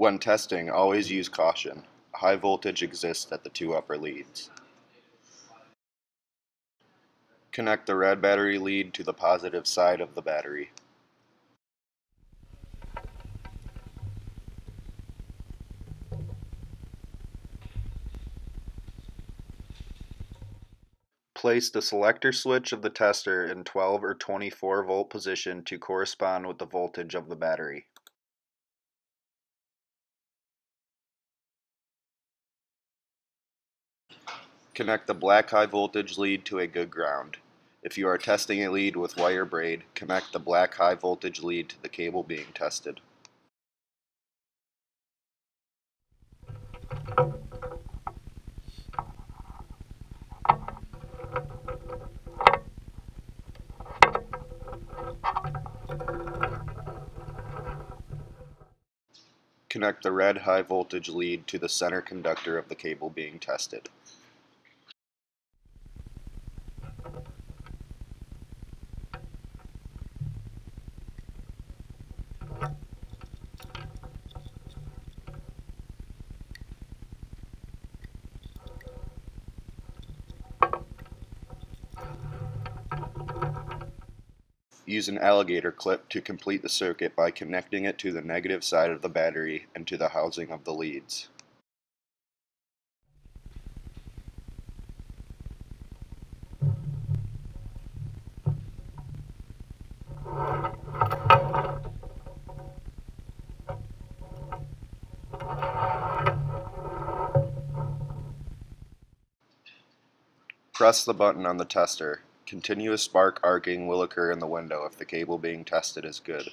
When testing, always use caution. High voltage exists at the two upper leads. Connect the red battery lead to the positive side of the battery. Place the selector switch of the tester in 12 or 24 volt position to correspond with the voltage of the battery. Connect the black high voltage lead to a good ground. If you are testing a lead with wire braid, connect the black high voltage lead to the cable being tested. Connect the red high voltage lead to the center conductor of the cable being tested. Use an alligator clip to complete the circuit by connecting it to the negative side of the battery and to the housing of the leads. Press the button on the tester Continuous spark arcing will occur in the window if the cable being tested is good.